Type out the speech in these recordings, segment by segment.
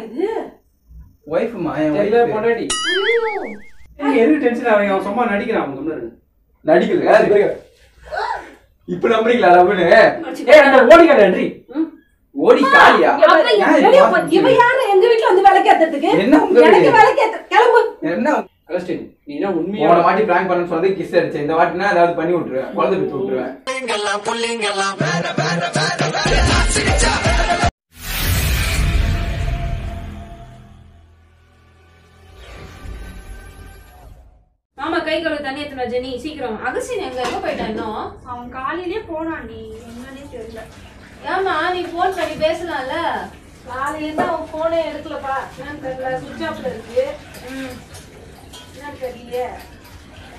இது? ஒய்ஃப்மா என் தெரியல wife. பொண்டாட்டி. ஐயோ. ஏய், எதுக்கு டென்ஷன் ஆவீங்க அவன் சும்மா நடிக்கிறான் அவன் கம்முனு இரு. நடிக்கல அது பாருங்க. இப்ப நம்புறீங்களா லவ்னு ஏய் அந்த ஓடிக்காத நன்றி. ம். ஓடி காலியா? அப்ப இவ? யாரு எங்க வீட்டுல வந்து விளக்கு ஏத்துறதுக்கு? என்ன உங்க எனக்கு? விளக்கு ஏத்த கிளம்பு. என்ன? அகஸ்டின் நீ என்ன உண்மையா போன வாட்டி பிராங்க் பண்ண சொன்னது கிஸ் அடிச்சேன். இந்த வாட்டினா ஏதாவது பண்ணி விட்டுருவேன். குழந்தை பிடிச்சு விட்டுருவேன். தண்ணி எத்தனை ஜெனி. சீக்கிரம். அகசின் எங்க? எங்க போயிட்டான் இன்னும்? அவன் காலையிலே போனான்டி என்னன்னே தெரியல. ஏமா நீ போன் பண்ணி பேசலாம்ல? காலையில இருந்து அவன் போனே எடுக்கலப்பா. என்னன்னு தெரியல. சுவிட்ச் ஆஃப்ல இருக்கு. ம். என்னன்னு தெரியலையே.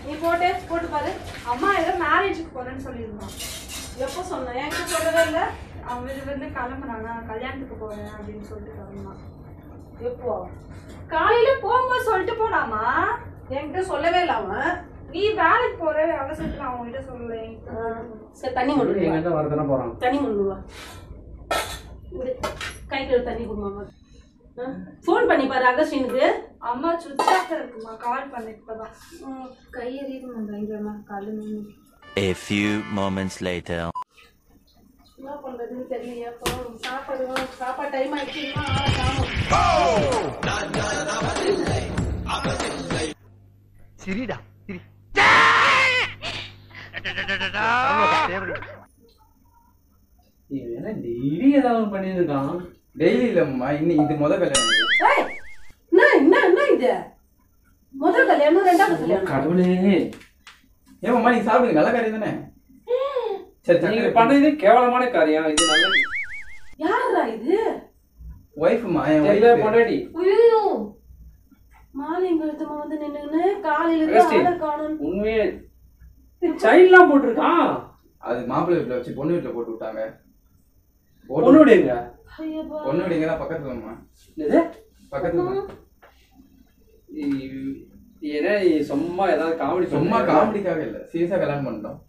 நீ போட்டு போட்டு பாரு. அம்மா ஏதோ மேரேஜுக்கு போறேன்னு சொல்லியிருந்தான். எப்போ சொன்ன? என்கிட்ட சொல்லவே இல்ல? அவன் வெளில இருந்து கிளம்புறானா. கல்யாணத்துக்கு போறேன் அப்படின்னு சொல்லிட்டு கிளம்புனான் எப்போ? காலையில போகும்போது சொல்லிட்டு போனாமா என்கிட்ட சொல்லவே இல்ல அவன். நீ வேலைக்கு போற அவசரத்துல அவன் கிட்ட சொல்லல சரி தண்ணி கொண்டு எங்க வரதானே போறான். தண்ணி கொண்டு வா. இது, கை கழுவு தண்ணி கொடுமா ஃபோன் பண்ணி பாரு அகஸ்டினுக்கு. அம்மா ஆஃப் இருக்குமா? கால் பண்ண இப்பதான். கை எறியுதுமா பயங்கரமா காலு A few moments later. என்ன பண்றதுன்னு தெரியலையே சாப்பாடு சாப்பாடு டைம் ஆயிடுச்சுன்னா சிரிடா சிரி இவன் என்ன டெய்லி ஏதாவது பண்ணிட்டு இருக்கான் டெய்லி இல்லம்மா இன்னைக்கு இது முத கல்யாணம். இது. ஏய், என்ன என்ன என்ன இது? முதல் கல்யாணம் ரெண்டாவது கல்யாணம். கடவுளே. ஏமாம்மா நீங்க சாப்பிடுங்க நல்ல காரியம் தானே? சரி நீங்க சக்கரை பண்ணது கேவலமான காரியம் இது நல்ல யாரா இது? ஒய்ஃப்மா என் தெரியல wife. பொண்டாட்டி. ஐயோ வந்து நின்னுன்னு காலையில இருந்து அகஸ்டின். ஆளை காணோம். உண்மையே சைல்ட்லாம் போட்டிருக்கான். அது மாப்பிள்ளை வீட்டுல வச்சு பொண்ணு வீட்டுல போட்டு விட்டாங்க. பொண்ணு வீடு இங்கதான் பக்கத்துலம்மா என்னது? பக்கத்துல தான். இ- ஏன்னா நீ சும்மா ஏதாவது காமெடி சும்மா காமெடிக்காக இல்ல. சீரியஸா கல்யாணம் பண்ணிட்டோம்.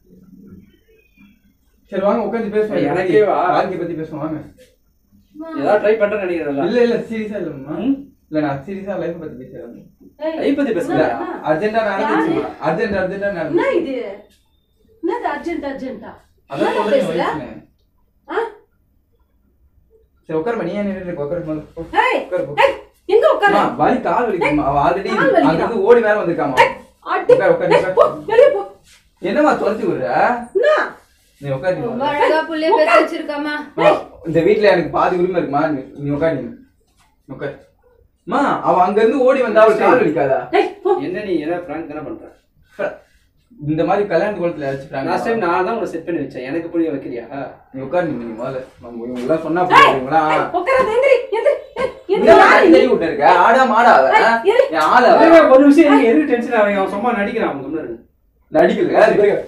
சரி வாங்க உட்காந்து பேசுவோம். எனக்கே வா. வாழ்க்கை பத்தி பேசுவோம். வாங்க. ஏதாவது ட்ரை பண்றேன்னு நினைக்கிறேன்ல. இல்ல இல்ல சீரியஸா இல்லம்மா? இல்ல நான் சீரியஸா லைஃப் பத்தி பேசுறேன் லைஃப் பத்தி இல்ல அர்ஜென்டா நடந்துச்சு அர்ஜென்ட் அர்ஜென்டா நடந்துச்சு இது? என்னது அர்ஜென்ட் அதான் சொல்றேன்? சரி உட்காரு. போ. ஏய், உட்காரு எங்க வலி கால் வலிக்குமா அவ ஆல்ரெடி? அங்க இருந்து ஓடி வேற வந்திருக்காமா அடி. உட்காரு, உட்காரு, போ. வெளிய போ. என்னம்மா துரத்தி விடுற? நீ உட்காரு நீ ரொம்ப முதல்ல. அழகா புள்ளைய பேச வச்சிருக்காமா அம்மா, இந்த வீட்ல எனக்கு பாதி உரிமை இருக்குமா? நீ நீ உட்காரு நீ உட்காரு. அம்மா அவ அங்க இருந்து ஓடி வந்தா அவளுக்கு கால் வலிக்காதா? என்ன நீ என்ன பிராங்க் தானே பண்ற? இந்த மாதிரி கல்யாண குளத்துல லாஸ்ட் டைம் நான் தான் உங்களை செட் பண்ணி வச்சேன். எனக்கு புரிய வைக்கிறியா? நீ உட்காரு நீ நீ முதல்ல நம்ம இவங்க எல்லாம் சொன்னா புரியுங்களா ஏய், உட்காராத எந்திரி எந்திரி ஏய், இந்த எந்திரி யாரு மாதிரி நீ? தெரிய விட்டு இருக்க? ஆடா மாடா அவ. இரு. என் ஆள அவ. ஏய், ஒரு விஷயம் எனக்கு எதுக்கு டென்ஷன் ஆவீங்க அவன் சும்மா நடிக்கிறான் அவன் கம்முனு இரு. நடிக்கல. அது பாருங்க.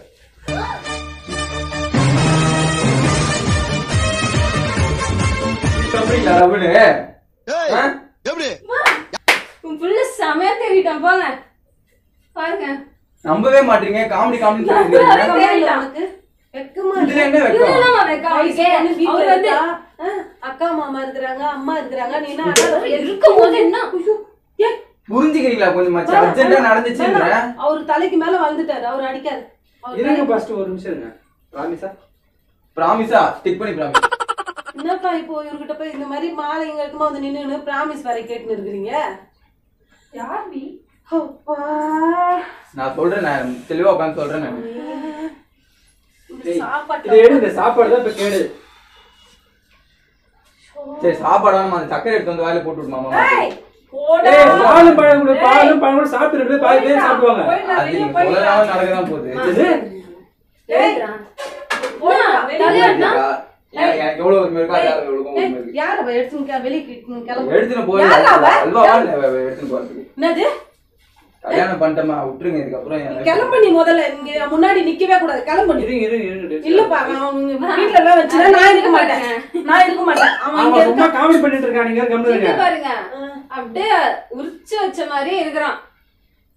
நம்புறீங்களா ரகுனு? ஆ? எப்படி உன் புள்ள செமையா தேடிட்டான் போங்க. பாருங்க. நம்பவே மாட்டீங்க. காமெடி காமெடி அக்கா மாமா இருக்கிறாங்க அம்மா இருக்கிறாங்க நீ என்ன அனாதை? இருக்கும் போது என்ன? ஐயோ, ஏய், புரிஞ்சுக்கிறீங்களா கொஞ்சம் அர்ஜென்டா வேணாம். அவரு தலைக்கு மேல வளர்ந்துட்டாரு அவர் இருங்க தலைக்கு- ஃபர்ஸ்ட் ஒரு நிமிஷம் இருங்க. ராமிசா பிராமிஸா ஸ்டிக் பண்ணி பிராமிஸ் என்னப்பா இப்போ இவர்கிட்ட போய் இந்த மாதிரி மாலை இங்க இருக்குமா வந்து நின்னு பிராமிஸ் வரை கேட்டுன்னு இருக்கிறீங்க? யார் நீ? அப்பா. நான் சொல்றேன் நான் தெளிவா உட்காந்து சொல்றேன் நான். இந்த சாப்பாடு தான் இப்ப கேடு. சரி சாப்பாடு வேணாமா? அந்த சக்கரை எடுத்து வந்து வாயில போட்டு விடுமாமா பாலும் பழம் கூட பாலும் பழம் கூட சாப்பிட்டு பாதி பேர் சாப்பிடுவாங்க. அது நடக்கதான் போகுது. கல்யாணம் பண்ணிட்டோமா விட்டுருங்க இதுக்கப்புறம் என் life- கிளம்பு நீ முதல்ல இங்க முன்னாடி நிக்கவே கூடாது கிளம்பு இருங்க இருங்க இருங்க tension இல்லப்பா அவங்க வீட்ல எல்லாம் வச்சுனா நான் இருக்க மாட்டேன். நான் இருக்க மாட்டேன். அவன் இங்க அவன் சும்மா இருக்கான் காமெடி பண்ணிட்டு இருக்கான் நீங்க கம்முனு இங்க இருங்க. பாருங்க. அப்படியே உரிச்சு வச்ச மாதிரியே இருக்கிறான்.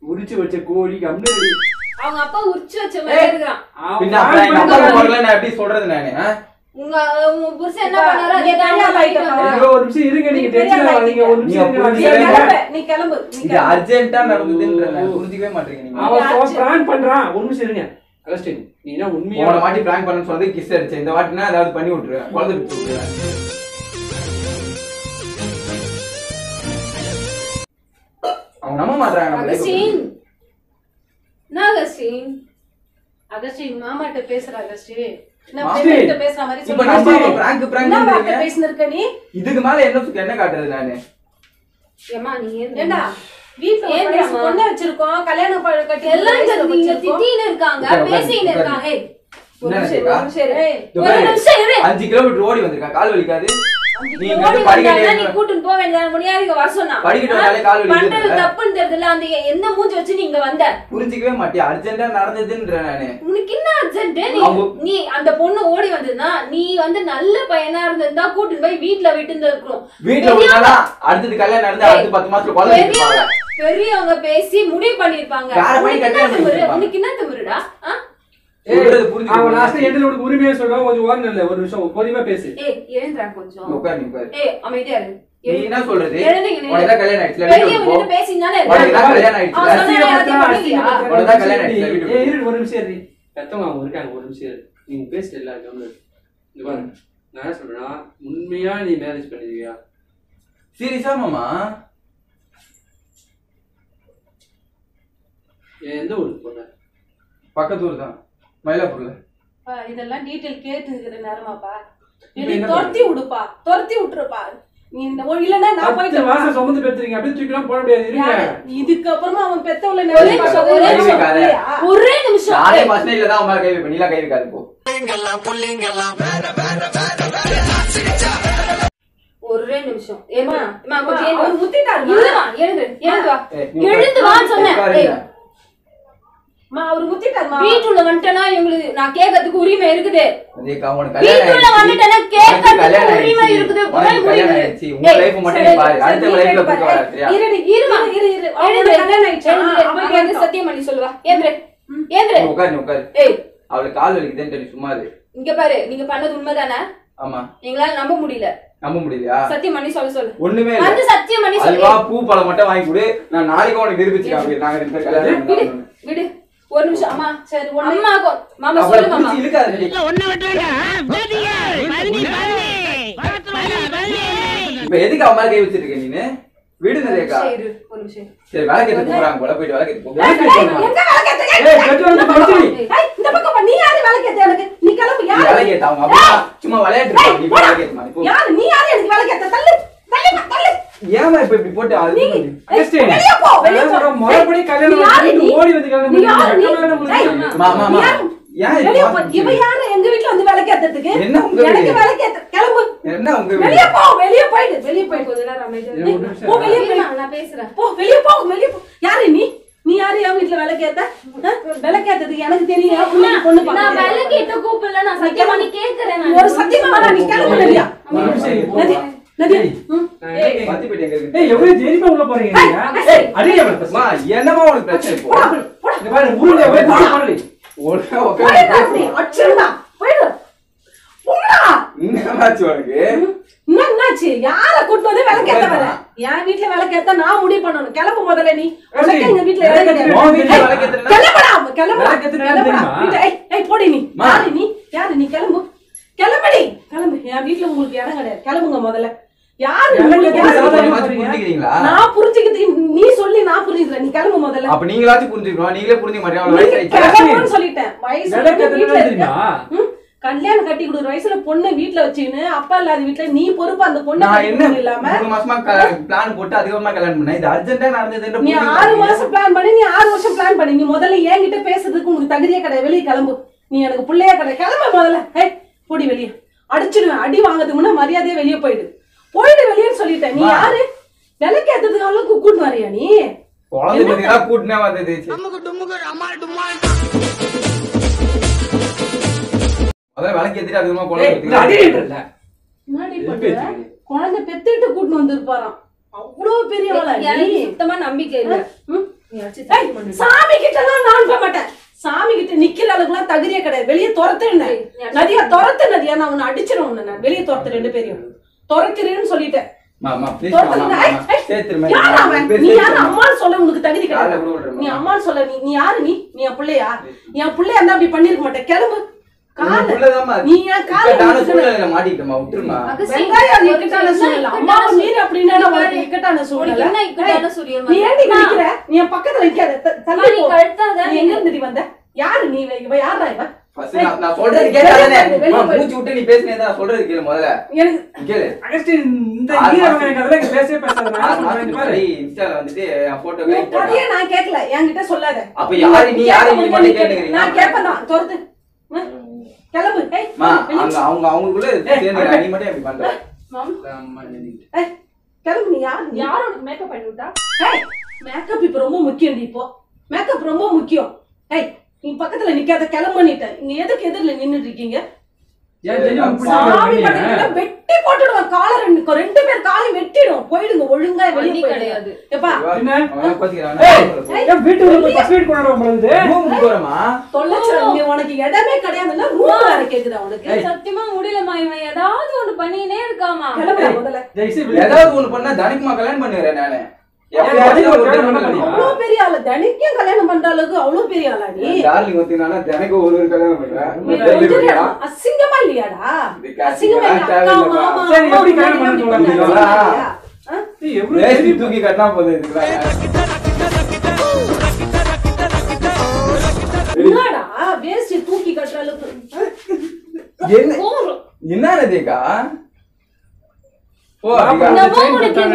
உரிச்சு வச்ச கோழி கம்முனு. அவங்க அப்பா உரிச்சு வச்ச மாதிரியே இருக்கிறான். பின்ன அப்புறம் எங்க அப்பா நான் எப்படி சொல்றது நானு? உங்க உங்க புருஷன் என்ன பண்ணாரோ அதே தான் நீ ஒரு நிமிஷம் இருங்க நீங்க டென்ஷன் ஆகாதீங்க ஒரு நிமிஷம் இருங்க. கிளம்பு இது. அர்ஜென்ட்டா நடந்ததுன்ற நான் புரிஞ்சுக்கவே மாட்டேங்க நீங்க. அவன் பண்றான். ஒரு நிமிஷம் இருங்க. அகஸ்டின் நீ என்ன உண்மையா போன வாட்டி பிராங்க் பண்ண சொன்னது கிஸ் அடிச்சேன். இந்த வாட்டினா ஏதாவது பண்ணி விட்டுருவேன் குழந்தை விட்டு விட்டுருவேன் அவங்க நம்ப அ அகஸ்டின். என்ன அகஸ்டின்? அகஸ்டின் மாமாட்ட பேசுற அகஸ்டின். இதுக்கு மேல என்ன என்ன காட்டுறது நானு? ஏமா நீ ஏன் ஏண்டா? பொண்ணை வச்சிருக்கோம் கல்யாணம் கட்டி எல்லாம் வச்சிருக்கோம். திட்டின்னு இருக்காங்க பேசின்னு. இருக்காங்க. அஞ்சு கிலோமீட்டர் ஓடி வந்திருக்கா கால் வலிக்காது. என்ன மூஞ்சி வச்சு நீ இங்க வந்த? புரிஞ்சிக்கவே மாட்டியா? அர்ஜென்ட்டா நடந்ததுன்ற நானு. உனக்கு என்ன அர்ஜென்ட் நீ அந்த பொண்ணு ஓடி வந்ததுன்னா நீ வந்து நல்ல பையனா இருந்திருந்தா கூட்டிட்டு போய் வீட்டுல விட்டு இருக்கணும். வீட்டுல பெரியவங்க- விட்டாலாம் அடுத்தது கல்யாணம் நடந்து அடுத்து பத்து மாசத்துல குழந்தை பெரியவங்க இருப்பாங்க பெரியவங்க பேசி முடிவு? பண்ணிருப்பாங்க. உனக்கு என்ன திமிருடா? உரிமையை சொல்றான் கொஞ்சம் இல்ல ஒரு நிமிஷம் பொறுமையா பேசு. ஏய் எழுந்துடா கொஞ்சம். உட்காரு நீ உட்காரு. ஏய் அமைதியா இரு. நீ என்ன சொல்றது. உனக்கு கல்யாணம் வீட்டுக்கு பேசினாலே கல்யாணம்? உனக்கு தான் கல்யாணம் ஆயிடுச்சுல வீட்டுக்கு ஏய், போ. இரு, ஒரு நிமிஷம் இரு. பெத்தவங்க அவங்க இருக்காங்க ஒரு நிமிஷம் இரு. நீங்க பேசிட்டு. இங்க பாருங்க நான் என்ன சொல்றேன்னா உண்மையா நீ மேரேஜ் பண்ணிருக்கியா? சீரியஸா மாமா? எந்த ஊருக்கு போன? பக்கத்து ஊர் தான். மயிலாப்பூர்ல? இதெல்லாம் டீட்டெயில் கேட்டுக்கிற நேரமாப்பா. துரத்தி விடுப்பா துரத்தி விட்டுருப்பா. நீ இந்த ஒ- இல்லன்னா நான் போயிட்டு மாசம் சுமந்து பெற்றுறீங்க அப்படியே தூக்கிலாம் போட முடியாது இருங்க. அவன் பெத்தவள ஒரே நிமிஷம், ஒரே நிமிஷம்? ஒரே நிமிஷம். இல்ல தான் கை வைப்பேன் நீலாம் கை வைக்காது போ. ஒரே நிமிஷம். ஏமா அம்மா கொஞ்சம் அவர் எழுந்து. எழுந்து எழுந்து வா. வான்னு சொன்னேன். அவர் முத்திட்டாருமா? வீட்டுள்ள வந்துட்டேனா எங்களுக்கு நான் கேட்கறதுக்கு உரிமை இருக்குது. ஆயிடுச்சு. வந்துட்டேனா கேட்கறதுக்கு உரிமை. இருக்குது. ஏய், மட்டும் பாரு. அடுத்த இருமா, இரு, இரு. கல்யாணம் ஆயிடுச்சா? வந்து சத்தியம் பண்ணி சொல்லுவா. ஏந்திரு. ஏந்திரு. உட்காரு, உட்காரு. அவளுக்கு கால் வலிக்குதுன்னு சொல்லி சும்மா இரு. இங்க பாரு நீங்க பண்ணது உண்மைதானே? ஆமா. எங்களால நம்ப முடியல. நம்ப முடியலையா? சத்தியம் பண்ணி சொல்ல சொல்லு. ஒண்ணுமே இல்ல. வந்து சத்தியம் பண்ணி அல்வா சொல்லு பூ பழம் மட்டும் வாங்கி கொடு. நான் நாளைக்கு உனக்கு நிரூபிச்சு காமிக்கிறேன் நாங்க ரெண்டு பேரும் கல்யாணம் விடு பண்ணோம். விடு. ஒரு நிமிஷம் அம்மா சரி, ஒண்ணு- அம்மா கொ- மாமா சொல்லு மாமா பிடிச்சு இழுக்காதடி. இப்ப எதுக்கு அவன் மேல கை வச்சிருக்க நீனு விடுங்க ரேகா சரி, இரு, ஒரு நிமிஷம் சரி வேலை கேட்டு போறாங்க போல போயிட்டு வேலை கேட்டு போ வேலை கேட்கணுமா? எங்க வேலை கேட்ட? ஏய், பெட்ரோல் வந்து பிரச்சனை. ஏய், இந்த பக்கம் வா. நீ யாரு வேலை கேட்ட எனக்கு? நீ கிளம்பு. யாரு? வேலை கேட்ட அவங்க சும்மா விளையாட்டு நீ. வேலை யாரு? நீ யாரு எனக்கு வேலை கேட்ட? தள்ளு. தள்ளு, தள்ளு. ஏமா இப்ப இப்படி போட்டு அது பண்ணி? வெளிய போ, வெளிய போ. முறைப்படி கல்யாணம் பண்ணிட்டு? ஓடி வந்து கல்யாணம் நீ யாரு பண்ணிட்டு நீ? கல்யாணம் முடிஞ்சு. ஏய், மா, மா, மா. யாரு? ஏன் இது வெளிய போ. மாத்தி இவ யாரு எங்க வீட்டுல வந்து வேலை கேட்டதுக்கு என்ன உங்க எனக்கு வீடு? வேலை கேட்ட கிளம்பு என்ன உங்க வெளிய போ வெளிய போயிடு வெளிய போயிடு கொஞ்ச நேரம் அமைதியா ஏய், இரு. ஒரு நிமிஷம் போ வெளிய போயிடு இருமா, நான் பேசுறேன் போ வெளிய போ வெளிய போ யாரு நீ நீ யாரு என் வீட்டுல வேலை கேட்ட? வேலை கேட்டதுக்கு எனக்கு தெரியும் பொண்ணு நான் வேலை. கேட்ட கூப்பிடல நான் சத்தியம் பண்ணி. ஒரு நீ கிளம்பு நதியா ஒரு நிமிஷம் இரு, போ. நதி நதி ம். நான் என்ன கேட்கிறேன்? மாத்தி போயிட்டு எங்க இருக்கு? ஏய், எவ்வளவு தைரியமா உள்ள போறீங்க நீங்க? ஏய், அடிங்க அவனை first. அம்மா, என்னம்மா உனக்கு பிரச்சனை என்னாச்சு? யார கூட்டிட்டு வந்து கேட்ட வர? என் வீட்டுல வேலை கேட்டா நான் முடிவு பண்ணணும். கிளம்பு முதல்ல நீ. உனக்கு எங்க வீட்டுல? கிளம்புடா, ஏய், போடி நீ. யாரு நீ? யாரு நீ? கிளம்பு. கிளம்புடி. கிளம்பு. என் வீட்டுல உங்களுக்கு இடம் கிடையாது. கிளம்புங்க முதல்ல. நான் புரிஞ்சுக்கிட்டு நீ சொல்லி நான் புரிஞ்சுக்கிறேன். நீ கிளம்பு முதல்ல. அப்ப நீங்களாச்சும் புரிஞ்சுக்கணும். நீங்களே புரிஞ்சுக்க மாட்டீங்க. சொல்லிட்டேன். வயசு? கல்யாணம் கட்டி கொடுக்குற வயசுல பொண்ணு வீட்டுல வச்சுக்கின்னு அப்பா இல்லாத வீட்டுல நீ பொறுப்பு அந்த பொண்ணு என்ன கொடுக்கறது இல்லாம மூணு மாசமா பிளான் போட்டு அதுக்கப்புறமா கல்யாணம் பண்ணேன். இது நடந்ததுன்ற நீ ஆறு. மாசம் பிளான் பண்ணி நீ ஆறு வருஷம் பிளான் பண்ணி நீ முதல்ல என்கிட்ட பேசுறதுக்கு உனக்கு தகுதியே கிடையாது. வெளியே கிளம்பு. நீ எனக்கு பிள்ளையே கிடையாது. கிளம்பு முதல்ல. ஏய் போடி வெளியே. அடிச்சிடுவேன். அடி வாங்குறதுக்கு முன்ன மரியாதையா வெளியே போயிடு. போயிடு வெளியேன்னு சொல்லிட்டேன். நீ. யாரு? விலைக்கு ஏத்ததுக்கு அளவுக்கு கூட்டு வரியா நீ? குழந்தை கூட்டினே வந்தது அதான் விளக்கு ஏத்திட்டு அதுக்கப்புறமா குழந்தை. முன்னாடி ஏத்துறீங்க? குழந்தை பெத்துட்டு கூட்டு வந்திருப்பாராம். அவ்வளவு நீ? சுத்தமா நம்பிக்கை இல்ல. சாமி கிட்ட எல்லாம் நான் போக மாட்டேன். சாமி கிட்ட நிக்கிற அளவுக்குலாம் தகுதியே கிடையாது. வெளியே துரத்து என்ன ஏய், நீ அடிச்சு- நதியா துரத்து நதியா? நான் உன்னை அடிச்சிடும் உன்னை நான். வெளியே துரத்து ரெண்டு பேரையும். துரத்துறேன்னு சொல்லிட்டேன்? நீ யாரு? அம்மான்னு சொல்ல உனக்கு தகுதி கிடையாது. நீ மாமா. அம்மான்னு சொல்ல நீ நீ யாரு? நீ நீ என் பிள்ளையா? என் பிள்ளையா இருந்தா அப்படி பண்ணிருக்க மாட்டேன். கிளம்பு. பக்கத்துல யாரு நீ யாரா இவ ஃபர்ஸ்ட் ஏய், நான் நான் சொல்றது. மூச்சு விட்டு நீ பேசுனே தான் சொல்றது கேளு முதல்ல. எனக்கு கேளு. அகஸ்டின் இந்த மாசம். எனக்கு அதெல்லாம் பேசவே பேசாத. நான் இன்ஸ்டால வந்துட்டு போட்டோ பண்ணா. நான் கேட்கல என்கிட்ட சொல்லாத. அப்ப யாரு நீ யாரு நீ நான் கேட்டுக்கிறீங்க? கேட்பேன் தான் துரத்து. ம், கிளம்பு. ஏய் அங்க அவங்க அவங்களுக்குள்ள சேர்ந்து நீ மட்டும் பண்ற. ஏய், கிளம்பு நீ யாரு? நீ யார் உனக்கு மேக்கப் பண்ணி விட்டா ஏய் மேக்கப் இப்ப ரொம்ப முக்கியம் இப்போ. மேக்கப் ரொம்ப முக்கியம். ஏய் நீ பக்கத்துல நிக்காத கிளம்புனிட்ட இங்க எதுக்கு எதிரில நின்னுட்டு இருக்கீங்க வெட்டி போட்டுடுவேன். காலை ரெண்டு ரெண்டு பேர் வெட்டிடும். போயிடுங்க ஒழுங்கா வெளியே கிடையாது. உனக்கு இடமே கிடையாதுன்னா ரூம் வேற கேக்குதா உனக்கு? சத்தியமா முடியலமா இவன் ஏதாவது ஒண்ணு பண்ணினே இருக்காமா ஏதாவது ஒண்ணு பண்ணா தனிக்குமா கல்யாணம் பண்ணுறேன் நானு? அவ்வளவு பெரிய ஆளு. தினைக்கும் கல்யாணம் பண்ற அளவுக்கு அவ்வளவு பெரிய ஆளா நீ? டார்லிங் தினைக்கும் ஒரு ஒரு கல்யாணம் பண்றேன்? அசிங்கமா இல்லையாடா? அசிங்கமா. தூக்கி கட்டினா போதும். என்னடா தூக்கி கட்டுற அளவுக்கு? என்ன? போறோம் என்ன நதிக்கா போ பாப்பா. அதிகா. என்னமோ chain உனக்கு கட்டாங்கடி.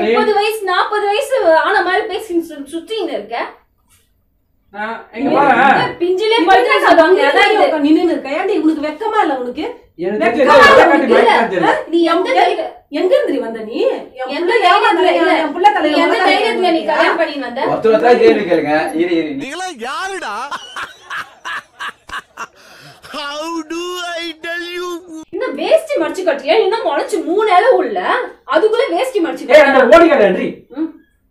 முப்பது வயசு நாற்பது வயசு ஆன மாதிரி பேசி சு- சுத்தின்னு இருக்க. பிஞ்சிலே படுத்து நின்னு இருக்க ஏன்டி உனக்கு? வெக்கமா இல்ல உனக்கு. நீ எங்க இருந்து வந்த நீ? என் எந்த புள்ள தைரியத்துல நீ? கல்யாணம் பண்ணி வந்த? யாருடா? How do I tell you? இன்னும் வேஷ்டி மடிச்சு கட்டியா? இன்னும் முளைச்சு மூணு இலை உள்ள? அதுக்குள்ள வேஷ்டி மடிச்சு ஏய், அந்த? ஓடி கடையாண்டி.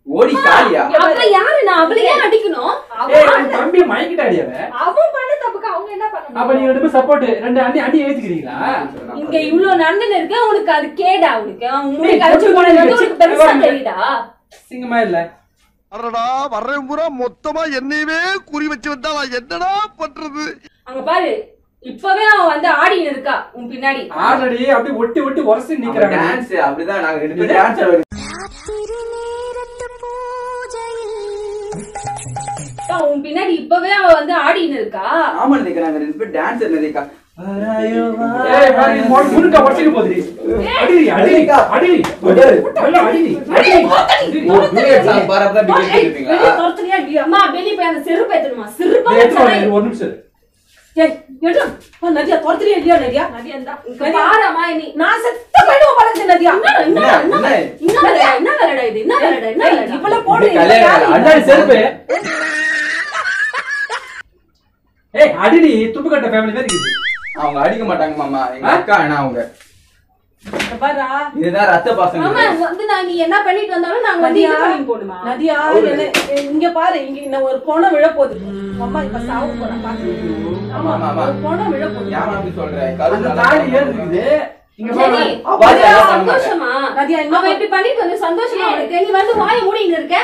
ஓடி காலியா? அப்ப யாரு நான்? அவளை ஏன் அடிக்கணும்? ஏய், என் தம்பி மயக்கிட்டாடி அவன். அவன் பண்ண தப்புக்கு அவங்க என்ன பண்ண அப்ப நீங்க ரெண்டு பேரும் support, ரெண்டு அடி அடி ஏத்துக்கிறீங்களா? இங்க இவ்வளவு நடந்துன்னு இருக்க உனக்கு அது கேடா உனக்கு. கழிச்சு கொஞ்சம் போனது உனக்கு பெருசா தெரியுதா? அசிங்கமா இல்ல? அடடா வர்றேன் பூரா மொத்தமா என்னையவே குறி வச்சு வந்தா என்னடா பண்றது? அங்க பாரு இப்பவே அவன் வந்து ஆடின்னு இருக்கா உன் பின்னாடி. ஆல்ரெடி அப்படி ஒட்டி ஒட்டி உரசி நிக்கிறாங்க டான்ஸ் அப்படிதான் நாங்க ரெண்டு பேரும் டான்ஸ் அப்பா, உன் பின்னாடி இப்பவே அவ வந்து ஆடின்னு இருக்கா ஆமா நதிக்கா நாங்க ரெண்டு பேரும் டான்ஸ் நதிக்கா ஏய், பாரு, இது மொ- முறுக்கா உடைச்சிட்டு போகுதுடி. அடிடி, அடிடி, அடிடி. நல்லா அடிடி, அடிடி. பாரப்பதான் டிக்கெட் ஏய், இருப்பீங்களா வெளியே துரத்துறியா இல்லையா? அம்மா வெளிய போய் அந்த செருப்பு ஒரு நிமிஷம். ஏய், எடு. அம்மா, நதியா துரத்துறியா இல்லையா நதியா நதியா இருந்தா இங்க பாரம்மா நீ நான் செத்த போயிடுவோம் நதியா என்ன என்ன என்ன, வேலைடா, இது என்ன வேலைடா என்ன வேலைடா போடு செருப்பு. ஏய், அடிடி, மாதிரி இருக்குது. அவங்க அடிக்க மாட்டாங்க மாமா எங்க? அக்கா அண்ணா அவங்க. இதுதான் ரத்த பாசம் ஆமா வந்து நான் நீ என்ன பண்ணிட்டு வந்தாலும் நாங்க வந்து இது பண்ணி போடுமா நதியா? என்ன ஏய், இங்க பாரு இங்க இன்னும் ஒரு பொணம் விழ போகுது. அம்மா இப்ப சாவு போறேன் பாத்து. ஆமா ஆமா, ஆமா. ஒரு பொணம் விழ போகுது. ஏன் அப்படி சொல்ற? அந்த கருத்து தாலி ஏறுதுக்குது. இங்க சரி. பாரு. அவ நதியா, அதெல்லாம் பண்ண மாட்டா. சந்தோஷமா? நதியா இன்னும் இப்படி பண்ணிட்டு வந்து சந்தோஷமா அவனுக்கு நீ வந்து வாய மூடின்னு இருக்க?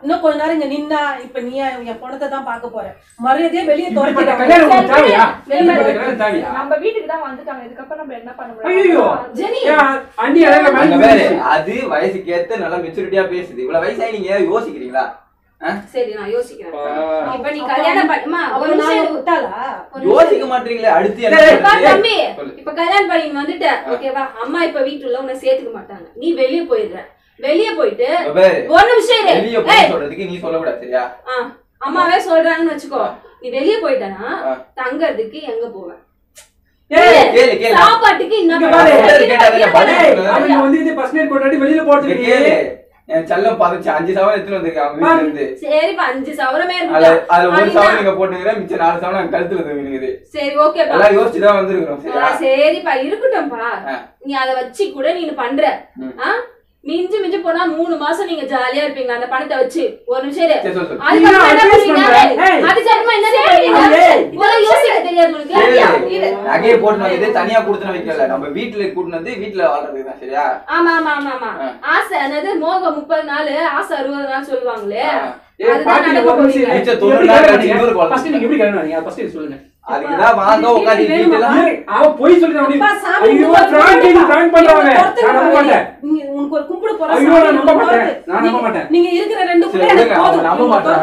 இன்னும் கொஞ்ச நேரம் இங்க நின்னா இப்ப நீ என் பொணத்தை தான் பார்க்க போற. மரியாதையே வெளியே? நம்ம வீட்டுக்கு தான் வந்துட்டாங்க. இதுக்கப்புறம் நம்ம என்ன பண்ண. முடியும்? அது வயசுக்கு ஏத்த நல்லா மெச்சூரிட்டியா பேசுது. இவ்வளவு வயசாயி நீங்க யோசிக்கிறீங்களா? சரி நான் யோசிக்கிறேன். இப்ப நீ கல்யாணம் பண்ணுமா ஒரு. விட்டாளா? யோசிக்க. மாட்டீங்களே அடுத்து இப்ப? தம்பி கல்யாணம் பண்ணி வந்துட்ட. ஓகேவா அம்மா இப்ப வீட்டுல உன்னை சேர்த்துக்க மாட்டாங்க. நீ வெளிய போயிடுற. வெளிய போயிட்டு ஒரு நிமிஷம் இரு. வெளிய ஏய், போய் சொல்றதுக்கு நீ சொல்லக்கூடாது சரியா? ஆ, அம்மாவே சொல்றாங்கன்னு வச்சுக்கோ. நீ வெளிய போயிட்டனா. தங்கறதுக்கு எங்க போவ? ஏய், கேளு கேளு. சாப்பாட்டுக்கு கொண்டாடி வெளியில என் செல்லம் பதச்சு அஞ்சு சவரம் எடுத்துட்டு வீட்டுல இருந்து சரி அஞ்சு சவரமே அதுல இருக்குதா? அதுல ஒரு. சவரம் நீங்க போட்டுக்கிறேன் மிச்சம் நாலு சவரம் கழுத்துல தூங்கினுக்குது சரி ஓகேப்பா எல்லாம் யோசிச்சுதான் வந்திருக்கிறோம் சரிப்பா இருக்கட்டும்பா. நீ அத வச்சு கூட நீ பண்ற ம். ஆ? மிஞ்சி மிஞ்சி போனா மூணு மாசம் நீங்க ஜாலியா இருப்பீங்க. அந்த பணத்தை வச்சு. ஒரு நிமிஷம் நகையை போட்டு தனியா கொடுத்துன வைக்கல. நம்ம வீட்டுல கூட்டு வந்து வீட்டுல வாழ்றதுக்கு தான் சரியா? ஆமா ஆமா ஆமா ஆமா. ஆசை என்னது மோகம் முப்பது நாள் ஆசை அறுபது நாள் சொல்லுவாங்களே. அதுதான் நடக்க போகுது. அதுக்குதான் வாங்க உட்காந்து பொய் சொல்லிட்டு உனக்கு ஒரு கும்பிடு போற ஐயோ, சாமி நான் நம்ப கும்பிடு மாட்டேன். போறது. நான் நம்ப நீங்க- மாட்டேன். நீங்க இருக்கிற ரெண்டு நம்ப மாட்டான்.